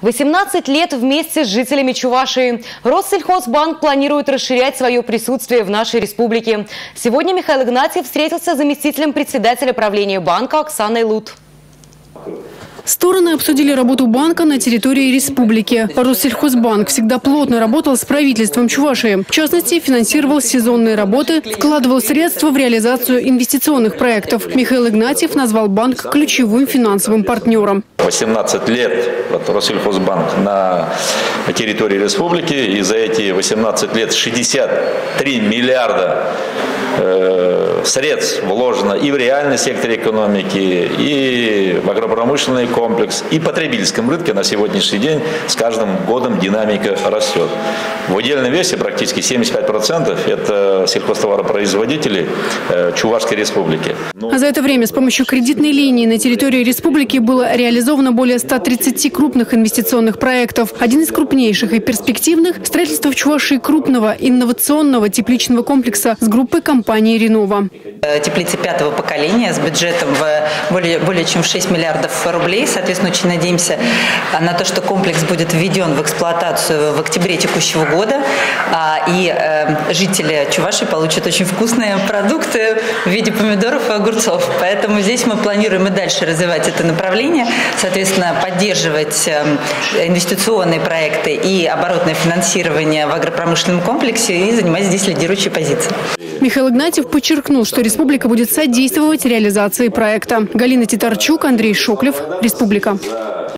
18 лет вместе с жителями Чувашии. Россельхозбанк планирует расширять свое присутствие в нашей республике. Сегодня Михаил Игнатьев встретился с заместителем председателя правления банка Оксаной Лут. Стороны обсудили работу банка на территории республики. Россельхозбанк всегда плотно работал с правительством Чувашии. В частности, финансировал сезонные работы, вкладывал средства в реализацию инвестиционных проектов. Михаил Игнатьев назвал банк ключевым финансовым партнером. 18 лет вот, Россельхозбанк на территории республики, и за эти 18 лет 63 миллиарда э, средств вложено и в реальный сектор экономики, и в агропромышленный комплекс, и в потребительском рынке на сегодняшний день с каждым годом динамика растет. В удельном весе практически 75% это сельхозтоваропроизводители э, Чувашской республики. А за это время с помощью кредитной линии на территории республики было реализовано более 130 крупных инвестиционных проектов. Один из крупнейших и перспективных – строительство в Чувашии крупного инновационного тепличного комплекса с группой компании «Ренова». Э, теплицы пятого поколения с бюджетом в более, более чем 6 миллиардов рублей. Соответственно, очень надеемся на то, что комплекс будет введен в эксплуатацию в октябре текущего года. А, и э, жители Чуваши получат очень вкусные продукты в виде помидоров и огурцов. Поэтому здесь мы планируем и дальше развивать это направление, соответственно, поддерживать э, инвестиционные проекты и оборотное финансирование в агропромышленном комплексе и занимать здесь лидирующие позиции. Михаил Игнатьев подчеркнул, что республика будет содействовать реализации проекта. Галина Титарчук, Андрей Шоклев, Республика.